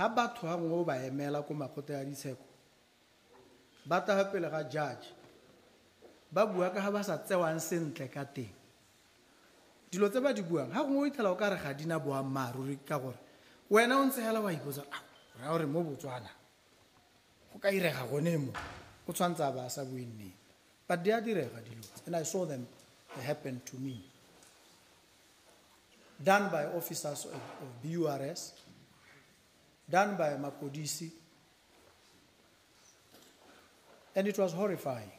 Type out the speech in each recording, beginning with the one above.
ga batho ga ngwe o ba emela ko makgotla ya ditsheko ba taga pele ga judge ba bua ka ga ba sa tsewang sentle ka teng. Dilo tse ba di buang ga gongwe o itlhela o ka re ga di na boammaaruri ka gore wena o ntse hela wa ipotsa "Ah, ra gore mo botswana go ka irega gone mo? O tshwanetse a ba a sa bue nneng but di a direga dilo and i saw them they happened to me. Done by officers of, of burs done by mapodisi and it was horrifying.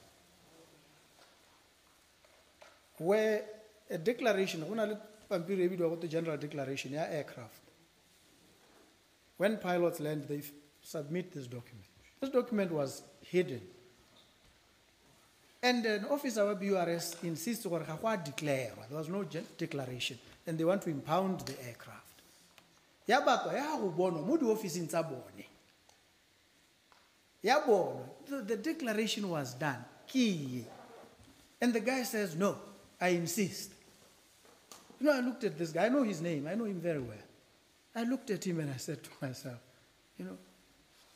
Where a declaration e gote general declaration aircraft. When pilots land they submit this document. This document was hidden. And an officer wa burs insists a there was no declaration. And they want to impound the aircraft ya batwa ya go bonwa mo diofising tsa bone. Ya bonwa. The, declaration was done. Ke and the guy says no i insist. You know i looked at this guy. I know his name. I know him very well. I looked at him and i said to myself you know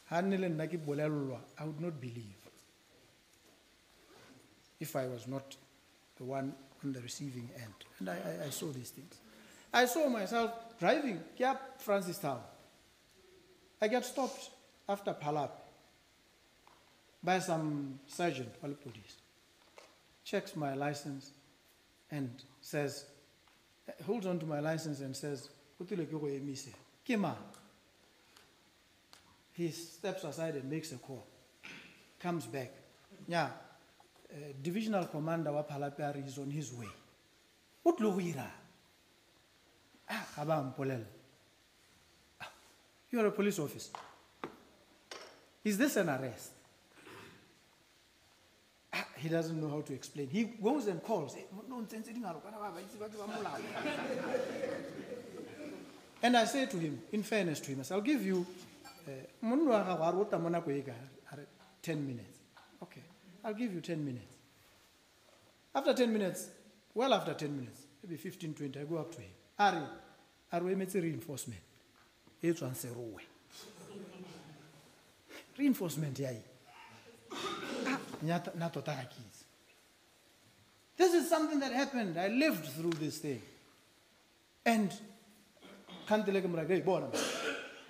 ha nna ke i would not believe if i was not the one on the receiving end. And i, I, I saw these things. I saw myself driving. Ke ya Francistown. I get stopped after Palapye by some sergeant le police. Checks my license and says holds on to my license and says "Go tlile emise. Ke he steps aside and makes a call comes back. Yeah uh, divisional commander wa phalapeare is on his way. O tlile go ira ah ga ba mpolelela "Ah, you are a police officer is this an arrest he doesn't know how to explain. He goes and calls. "Eh, no, ntse di ngaro, kana ba ba itse batho ba molao." And I say to him, in fairness to him, I say, I'll give you, uh, monna wa gago a re o tla mo nako e kae?" A re, 10 minutes. Okay, I'll give you 10 minutes. After 10 minutes, well after 10 minutes, maybe 15, 20, I go up to him. A re, a emetse reinforcement. E tswang serowe. Reinforcement ya? Na tota ga ke. This is something that happened. I lived through this thing. And kgantele ke morake, "Hey, bona man."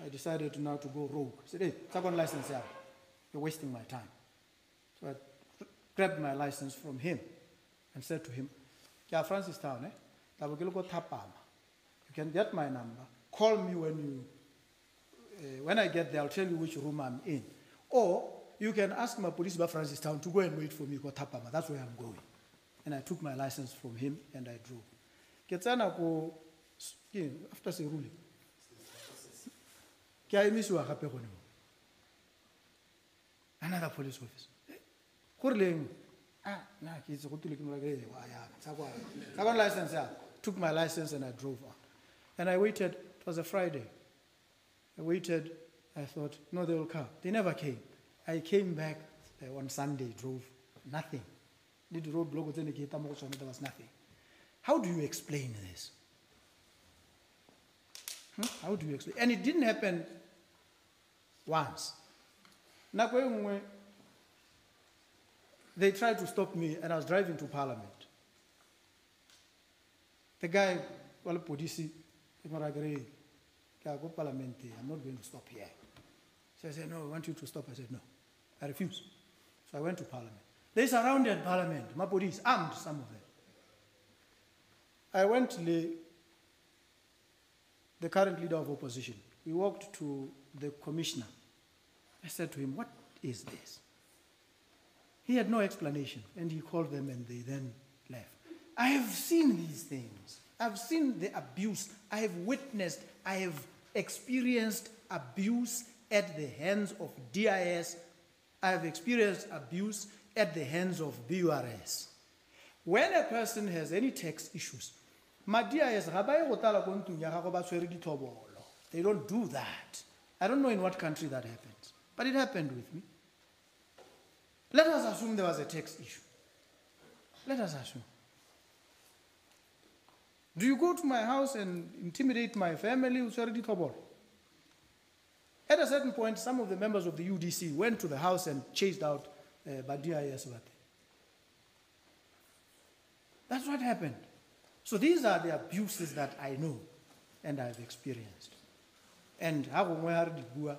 I decided now to go rogue. I said, hey, second license yeah. You're wasting my time. So I grabbed my license from him and said to him, Yeah, Francistown, eh? Tabo ke le ko Thapama. You can get my number. Call me when you uh, when I get there, I'll tell you which room I'm in. Or you can ask my police by Francistown to go and wait for me ko Thapama. That's where I'm going. And I took my license from him and I drove. Ke tsena ko after Seruli. Ke a emisiwa gape gone. Another police officer. Go rileng? Ah, na ke itse go wa ya. Sa kwa. License ya. Took my license and I drove. And I waited. It was a Friday. I waited. I thought, no, they will come. They never came. I came back uh, on Sunday, drove nothing. Did road block within the gate, there was nothing. How do you explain this? Hmm? How do you explain? And it didn't happen once. They tried to stop me, and I was driving to Parliament. The guy, well, Podisi, go Parliament, I'm not going to stop here. So I said, No, I want you to stop. I said, No, I refuse. So I went to Parliament. They surrounded Parliament, my police, armed, some of them. I went to the, the current leader of opposition. We walked to the commissioner. I said to him, What is this? He had no explanation, and he called them, and they then left. I have seen these things. I've seen the abuse. I have witnessed, I have experienced abuse at the hands of DIS. I have experienced abuse at the hands of BURS. When a person has any tax issues, ma DIS. They don't do that. I don't know in what country that happens, but it happened with me. Let us assume there was a tax issue. Let us assume. Do you go to my house and intimidate my family? At a certain point, some of the members of the UDC went to the house and chased out uh, Badia Yaswate. That's what happened. So these are the abuses that I know and I've experienced. And bua,